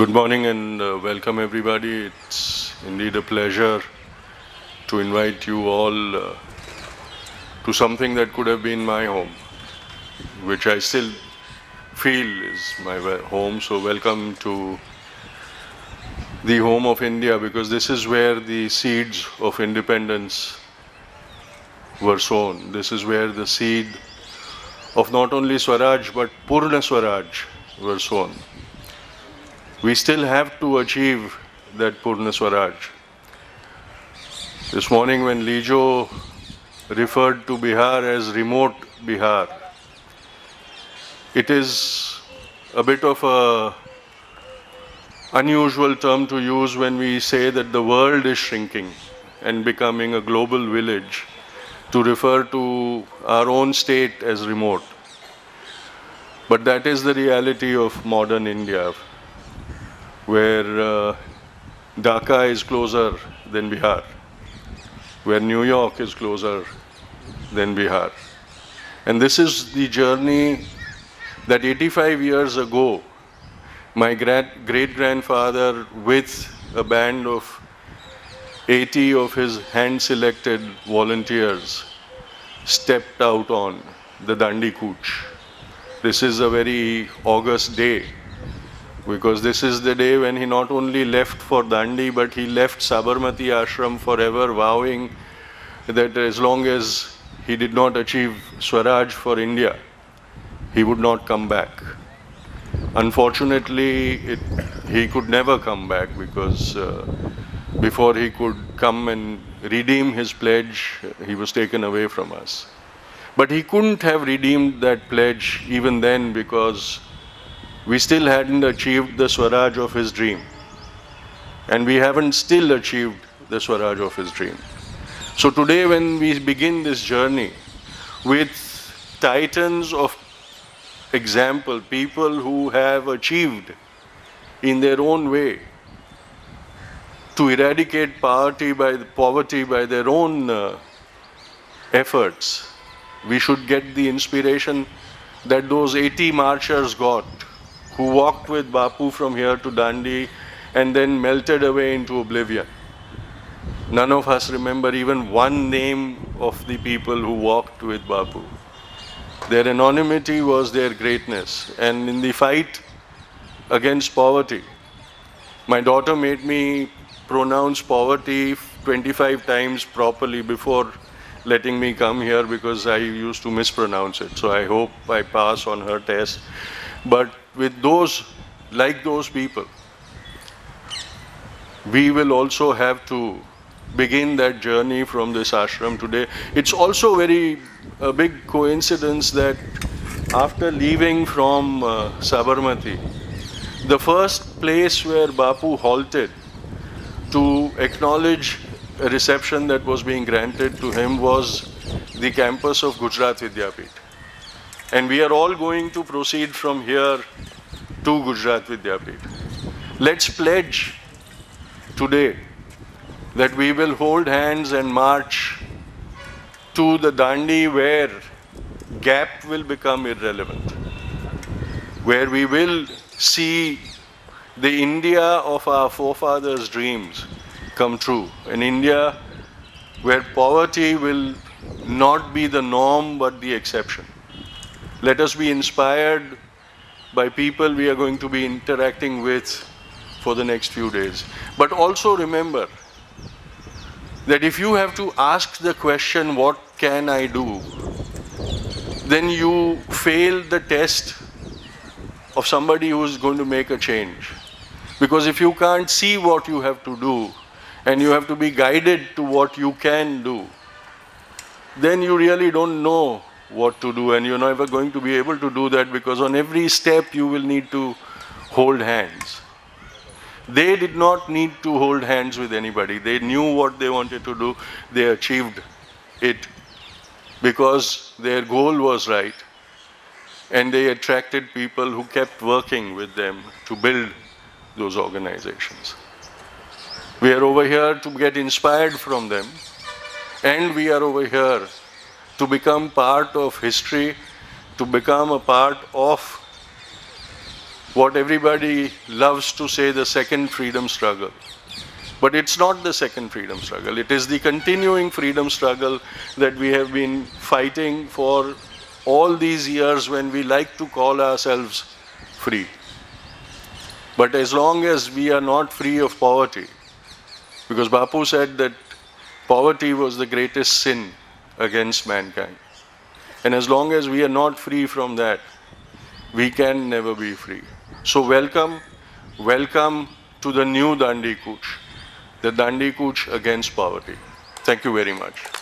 Good morning and uh, welcome everybody. It's indeed a pleasure to invite you all uh, to something that could have been my home, which I still feel is my home. So, welcome to the home of India because this is where the seeds of independence were sown. This is where the seed of not only Swaraj but Purna Swaraj were sown. We still have to achieve that Purna Swaraj. This morning, when Lijo referred to Bihar as remote Bihar, it is a bit of a unusual term to use when we say that the world is shrinking and becoming a global village to refer to our own state as remote. But that is the reality of modern India, where uh, Dhaka is closer than Bihar, where New York is closer than Bihar. And this is the journey that 85 years ago, my great grandfather, with a band of 80 of his hand selected volunteers, stepped out on the Dandi Kuch. This is a very august day because this is the day when he not only left for Dandi but he left Sabarmati ashram forever, vowing that as long as he did not achieve Swaraj for India, he would not come back. Unfortunately, it, he could never come back because uh, before he could come and redeem his pledge, he was taken away from us. But he couldn't have redeemed that pledge even then because we still hadn't achieved the Swaraj of his dream. And we haven't still achieved the Swaraj of his dream. So today, when we begin this journey with titans of example, people who have achieved in their own way to eradicate poverty by, poverty by their own uh, efforts, we should get the inspiration that those 80 marchers got who walked with Bapu from here to Dandi and then melted away into oblivion. None of us remember even one name of the people who walked with Bapu. Their anonymity was their greatness. And in the fight against poverty, my daughter made me pronounce poverty 25 times properly before letting me come here because I used to mispronounce it. So I hope I pass on her test. But with those, like those people, we will also have to begin that journey from this ashram today. It's also very a big coincidence that after leaving from uh, Sabarmati, the first place where Bapu halted to acknowledge a reception that was being granted to him was the campus of Gujarat Vidyapith. And we are all going to proceed from here to Gujarat Vidyapith. Let's pledge today that we will hold hands and march to the Dandi where GAP will become irrelevant, where we will see the India of our forefathers' dreams come true, an India where poverty will not be the norm but the exception. Let us be inspired by people we are going to be interacting with for the next few days. But also remember that if you have to ask the question, What can I do? then you fail the test of somebody who is going to make a change. Because if you can't see what you have to do and you have to be guided to what you can do, then you really don't know what to do and you're never going to be able to do that because on every step you will need to hold hands. They did not need to hold hands with anybody. They knew what they wanted to do. They achieved it because their goal was right. And they attracted people who kept working with them to build those organizations. We are over here to get inspired from them. And we are over here to become part of history, to become a part of what everybody loves to say the second freedom struggle. But it's not the second freedom struggle. It is the continuing freedom struggle that we have been fighting for all these years when we like to call ourselves free. But as long as we are not free of poverty, because Bapu said that poverty was the greatest sin against mankind. And as long as we are not free from that, we can never be free. So welcome, welcome to the new Dandi Kuch, the Dandi Kuch against poverty. Thank you very much.